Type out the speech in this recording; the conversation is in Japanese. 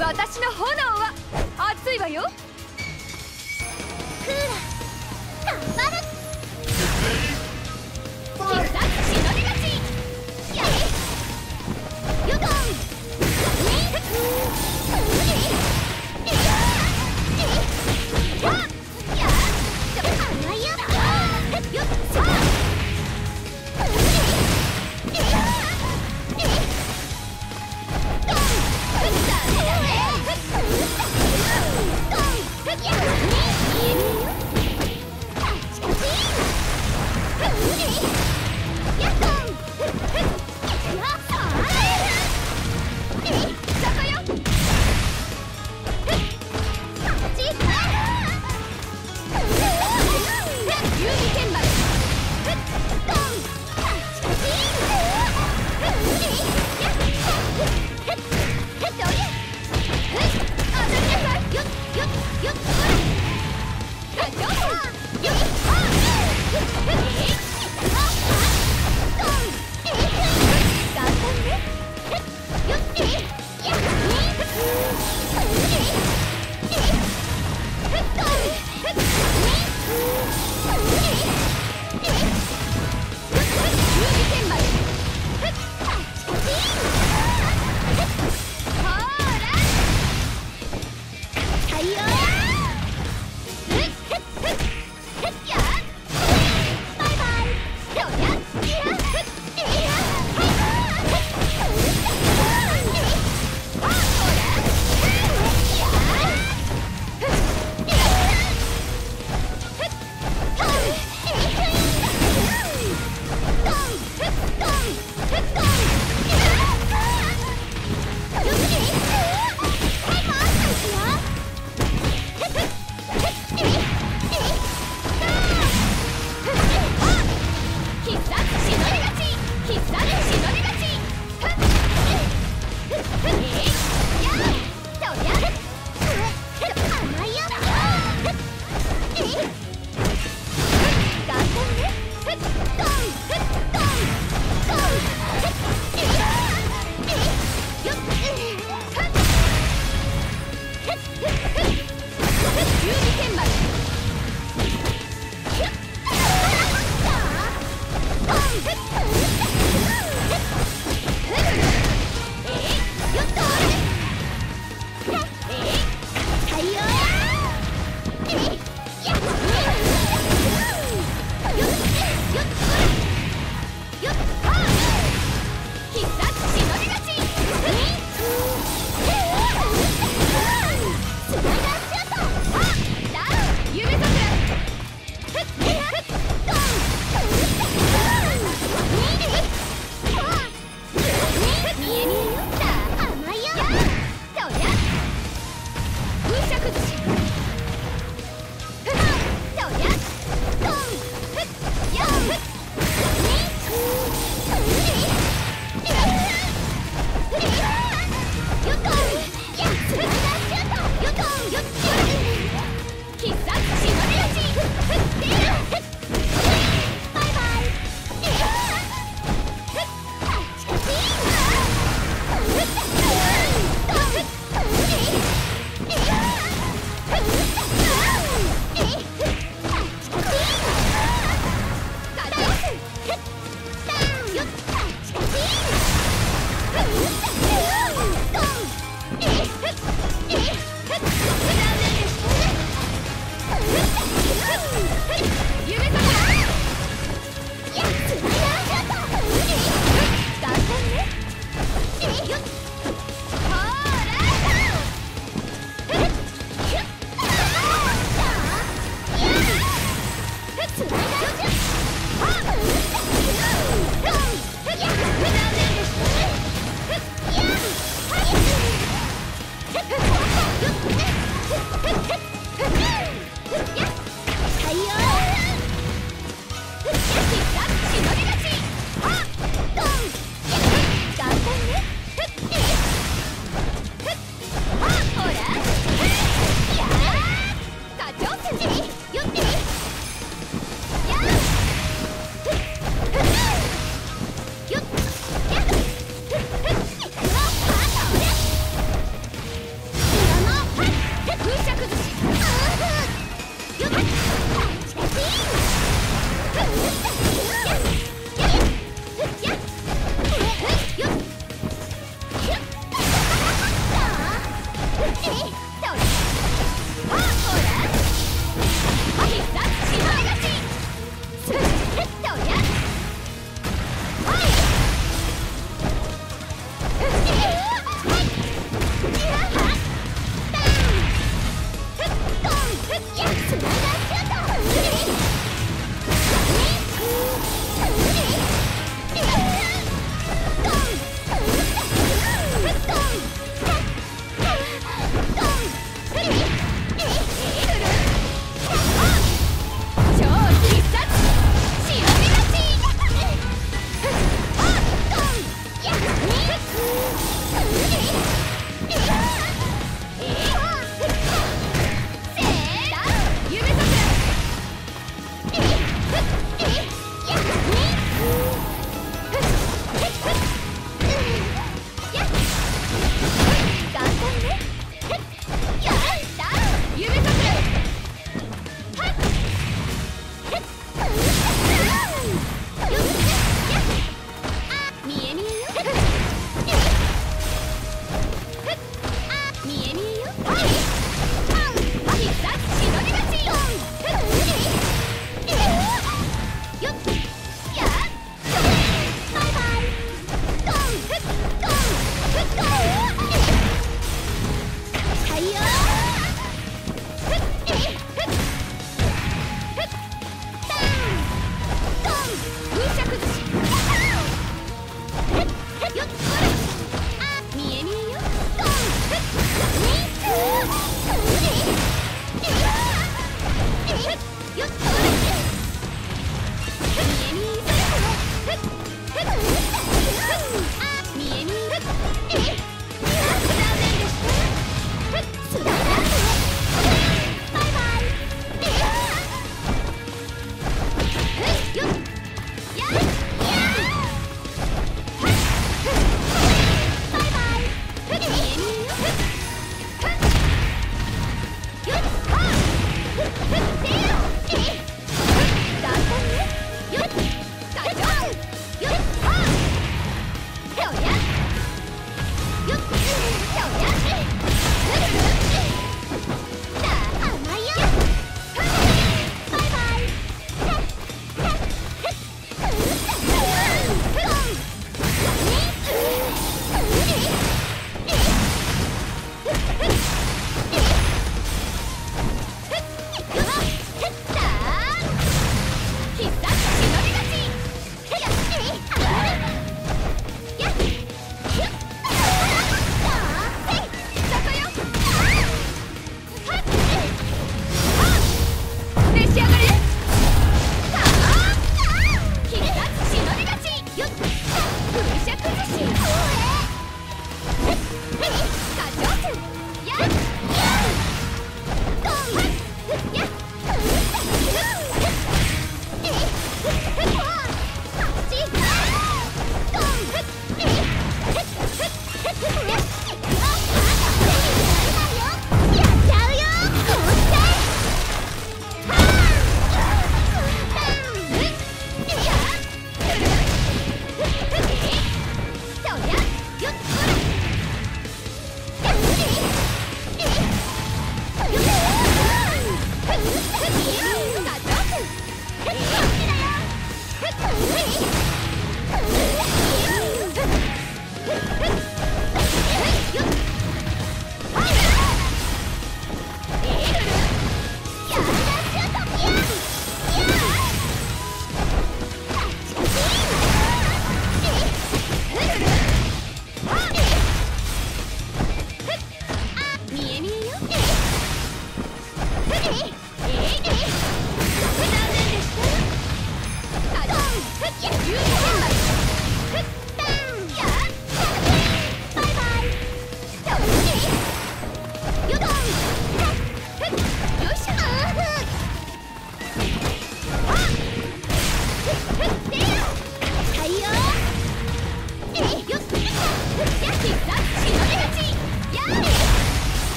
私の炎は熱いわよ。クーラー頑張る。